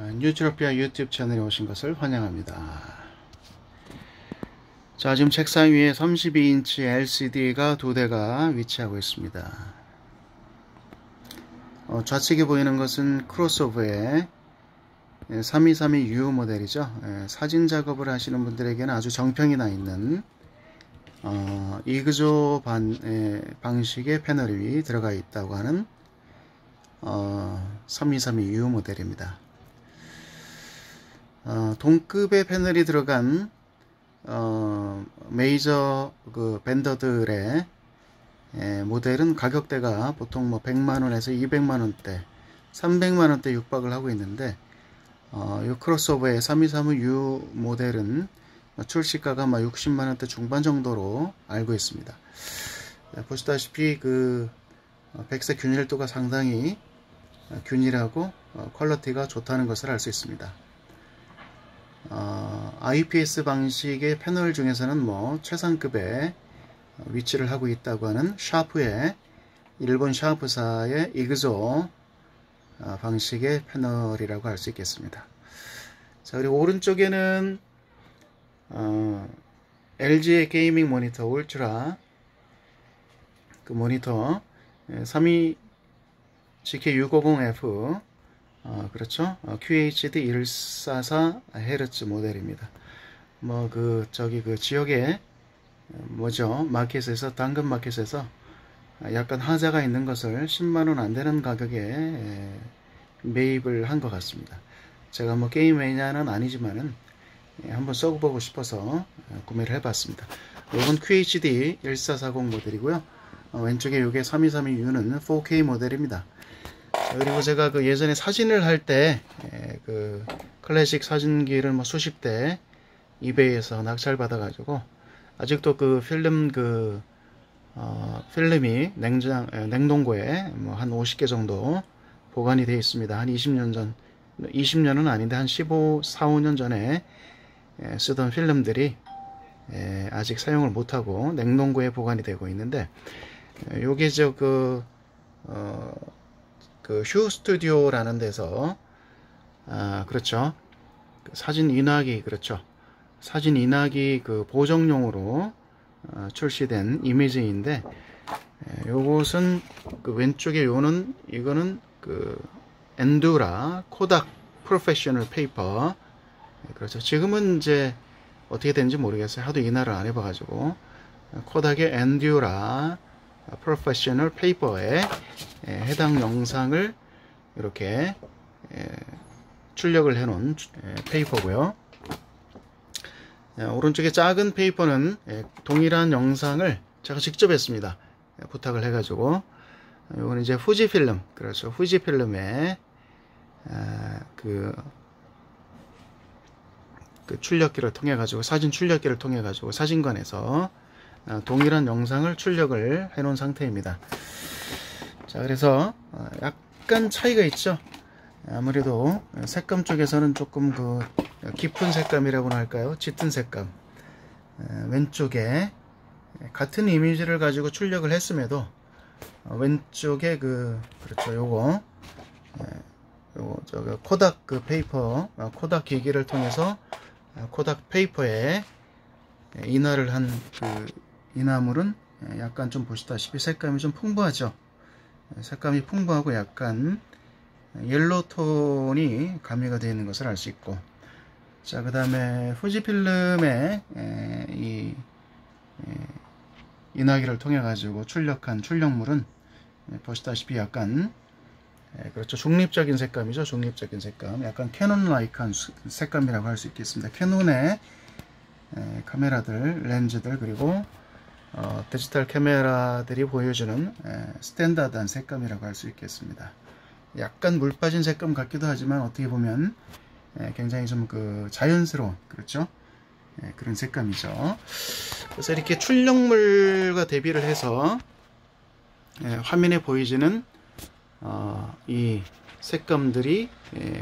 아, 뉴트로피아 유튜브 채널에 오신 것을 환영합니다. 자, 지금 책상 위에 32인치 LCD가 두 대가 위치하고 있습니다. 어, 좌측에 보이는 것은 크로스오버의 3232U 모델이죠. 예, 사진 작업을 하시는 분들에게는 아주 정평이 나 있는 어, 이그조 반, 예, 방식의 패널이 들어가 있다고 하는 어, 3232U 모델입니다. 어, 동급의 패널이 들어간 어, 메이저 그 밴더들의 예, 모델은 가격대가 보통 뭐 100만원에서 200만원대 300만원대 육박을 하고 있는데 어, 이 크로스오버의 3235U 모델은 출시가가 막 60만원대 중반 정도로 알고 있습니다. 네, 보시다시피 그 어, 백색 균일도가 상당히 균일하고 어, 퀄러티가 좋다는 것을 알 수 있습니다 어, IPS 방식의 패널 중에서는 뭐 최상급의 위치를 하고 있다고 하는 샤프의 일본 샤프사의 이그조 어, 방식의 패널이라고 할 수 있겠습니다. 자 그리고 오른쪽에는 어, LG의 게이밍 모니터 울트라 그 모니터 32 GK650F 어, 그렇죠. 어, QHD 144Hz 모델입니다. 뭐 그 저기 그 지역에 뭐죠 마켓에서 당근 마켓에서 약간 하자가 있는 것을 10만원 안되는 가격에 매입을 한 것 같습니다. 제가 뭐 게임 매니아는 아니지만은 한번 써보고 싶어서 구매를 해봤습니다. 이건 QHD 1440 모델이고요. 어, 왼쪽에 이게 3232U는 4K 모델입니다. 그리고 제가 그 예전에 사진을 할 때 그 클래식 사진기를 뭐 수십 대 이베이에서 낙찰 받아 가지고 아직도 그 필름 그 어, 필름이 냉장 냉동고에 뭐 한 50개 정도 보관이 되어 있습니다. 한 20년 전 20년은 아닌데 한 15, 4, 5년 전에 쓰던 필름들이 아직 사용을 못하고 냉동고에 보관이 되고 있는데 요게 저그 어, 그 휴 스튜디오라는 데서 아 그렇죠. 그 사진 인화기 그렇죠. 사진 인화기 그 보정용으로 어, 출시된 이미지인데 에, 요것은 그 왼쪽에 요는 이거는 그 엔듀라 코닥 프로페셔널 페이퍼. 그렇죠. 지금은 이제 어떻게 되는지 모르겠어요. 하도 인화를 안 해봐가지고. 코닥의 엔듀라 프로페셔널 페이퍼에 해당 영상을 이렇게 출력을 해 놓은 페이퍼고요. 오른쪽에 작은 페이퍼는 동일한 영상을 제가 직접 했습니다. 부탁을 해 가지고. 이거는 이제 후지필름 그렇죠. 후지필름에 그, 그 출력기를 통해 가지고 사진 출력기를 통해 가지고 사진관에서 어, 동일한 영상을 출력을 해 놓은 상태입니다 자 그래서 어, 약간 차이가 있죠? 아무래도 색감 쪽에서는 조금 그 깊은 색감이라고나 할까요? 짙은 색감. 왼쪽에 같은 이미지를 가지고 출력을 했음에도 어, 왼쪽에 그 그렇죠 요거. 요거 저 코닥 그 페이퍼 코닥 기기를 통해서 코닥 페이퍼에 인화를 한 그 인화물은 약간 좀 보시다시피 색감이 좀 풍부하죠 색감이 풍부하고 약간 yellow 톤이 가미가 되어 있는 것을 알 수 있고. 자 그 다음에 후지필름의 이 인화기를 통해 가지고 출력한 출력물은 보시다시피 약간 그렇죠. 중립적인 색감이죠. 중립적인 색감. 약간 캐논 like한 색감이라고 할 수 있겠습니다. 캐논의 카메라들 렌즈들 그리고 어, 디지털 카메라들이 보여주는 에, standard한 색감이라고 할 수 있겠습니다. 약간 물 빠진 색감 같기도 하지만 어떻게 보면 에, 굉장히 좀 그 자연스러운 그렇죠? 에, 그런 색감이죠. 그래서 이렇게 출력물과 대비를 해서 화면에 보이지는 어, 이 색감들이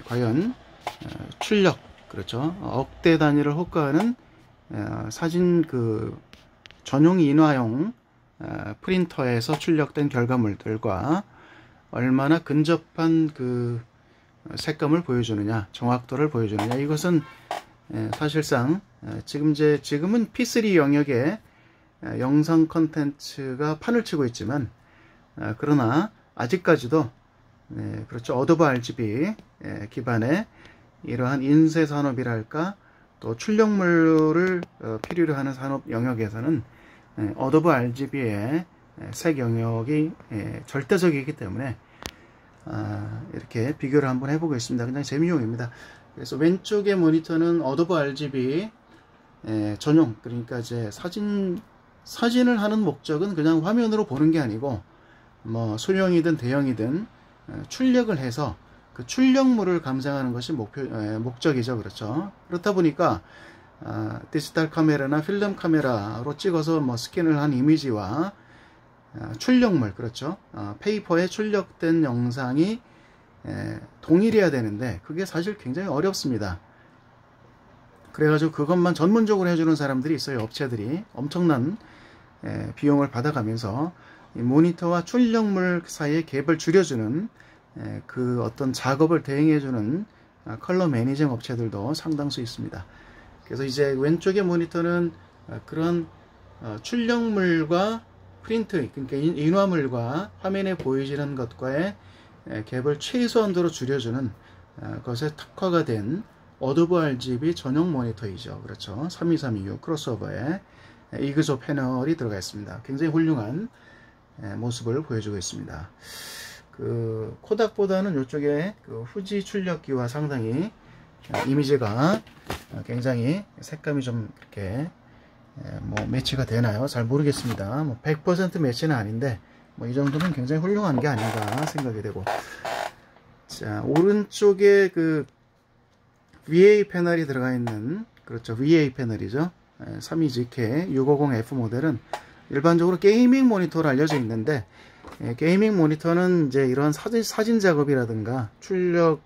과연 어, 출력 그렇죠? 억대 단위를 호가하는 어, 사진 그 전용 인화용 어, 프린터에서 출력된 결과물들과 얼마나 근접한 그 색감을 보여주느냐, 정확도를 보여주느냐. 이것은 예, 사실상 예, 지금 이제 지금은 P3 영역에 예, 영상 컨텐츠가 판을 치고 있지만 아, 그러나 아직까지도 그렇죠 Adobe RGB 기반의 이러한 인쇄 산업이랄까 또 출력물을 어, 필요로 하는 산업 영역에서는 어도브 RGB의 색 영역이 절대적이기 때문에 아, 이렇게 비교를 한번 해보겠습니다. 그냥 재미용입니다. 그래서 왼쪽의 모니터는 어도브 RGB 전용 그러니까 이제 사진 사진을 하는 목적은 그냥 화면으로 보는 게 아니고 뭐 소형이든 대형이든 출력을 해서 그 출력물을 감상하는 것이 목표 목적이죠 그렇죠 그렇다 보니까 아, 디지털 카메라나 필름 카메라로 찍어서 뭐 스캔을 한 이미지와 아, 출력물 그렇죠? 아, 페이퍼에 출력된 영상이 동일해야 되는데 그게 사실 굉장히 어렵습니다. 그래가지고 그것만 전문적으로 해주는 사람들이 있어요 업체들이. 엄청난 비용을 받아가면서 모니터와 출력물 사이의 갭을 줄여주는 그 어떤 작업을 대행해주는 아, 컬러 managing 업체들도 상당수 있습니다 그래서 이제 왼쪽의 모니터는 그런 어, 출력물과 프린트, 그러니까 인화물과 화면에 보이지는 것과의 갭을 최소한도로 줄여주는 어, 것에 특화가 된 Adobe RGB 전용 모니터이죠. 그렇죠. 3232U 크로스오버에 IGZO 패널이 들어가 있습니다. 굉장히 훌륭한 모습을 보여주고 있습니다. 그 코닥보다는 이쪽에 그 후지 출력기와 상당히 이미지가 굉장히 색감이 좀 이렇게 예, 뭐 매치가 되나요? 잘 모르겠습니다. 뭐 100% 매치는 아닌데 뭐 이 정도면 굉장히 훌륭한 게 아닌가 생각이 되고 자 오른쪽에 그 VA 패널이 들어가 있는 그렇죠 VA 패널이죠 32GK 650F 모델은 일반적으로 gaming 모니터로 알려져 있는데 예, gaming 모니터는 이제 이런 사진, 사진 작업이라든가 출력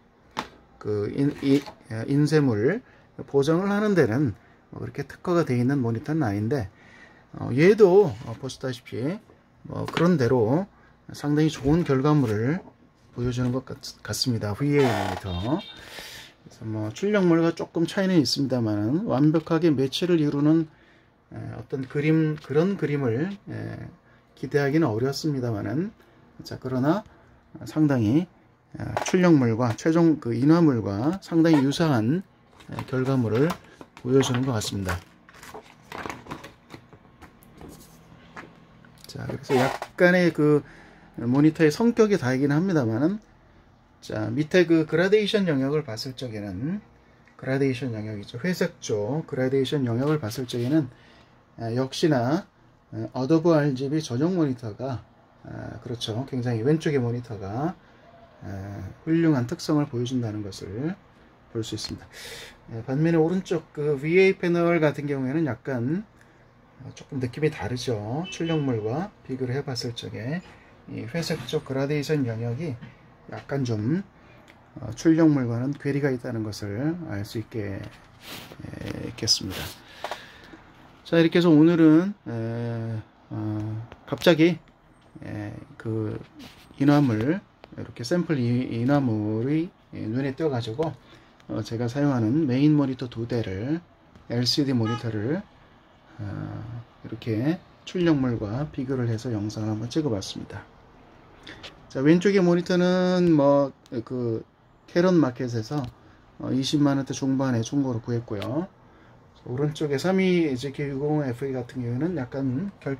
그 인, 이, 예, 인쇄물 보정을 하는 데는 뭐 그렇게 특화가 되어 있는 모니터는 아닌데 어, 얘도 어, 보시다시피 뭐 그런 대로 상당히 좋은 결과물을 보여주는 것 같, 습니다 VA 모니터. 그래서 뭐 출력물과 조금 차이는 있습니다만 완벽하게 매치를 이루는 에, 어떤 그림 그런 그림을 에, 기대하기는 어렵습니다만은 자 그러나 상당히 출력물과 최종 그 인화물과 상당히 유사한 결과물을 보여주는 것 같습니다. 자, 그래서 약간의 그 모니터의 성격이 다르긴 합니다만은 자, 밑에 그 그라데이션 영역을 봤을 적에는 그라데이션 영역이죠. 회색 쪽 그라데이션 영역을 봤을 적에는 아, 역시나 Adobe RGB 전용 모니터가 아, 그렇죠. 굉장히 왼쪽의 모니터가 아, 훌륭한 특성을 보여준다는 것을 볼 수 있습니다. 예, 반면에 오른쪽 그 VA 패널 같은 경우에는 약간 어, 조금 느낌이 다르죠. 출력물과 비교를 해봤을 적에 이 회색 쪽 그라데이션 영역이 약간 좀 어, 출력물과는 괴리가 있다는 것을 알수 있게 예, 있겠습니다. 자 이렇게 해서 오늘은 에, 어, 갑자기 에, 그 인화물 이렇게 샘플 인화물이 눈에 띄어 가지고 어, 제가 사용하는 메인 모니터 두 대를 LCD 모니터를 어, 이렇게 출력물과 비교를 해서 영상을 한번 찍어 봤습니다. 자 왼쪽의 모니터는 뭐 그 캐런 마켓에서 어, 20만원대 중반에 중고로 구했고요. 오른쪽에 32 GK60FE 같은 경우는 약간 결,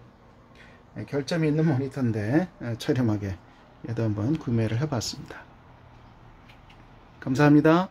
결점이 있는 모니터인데 저렴하게 얘도 한번 구매를 해봤습니다. 감사합니다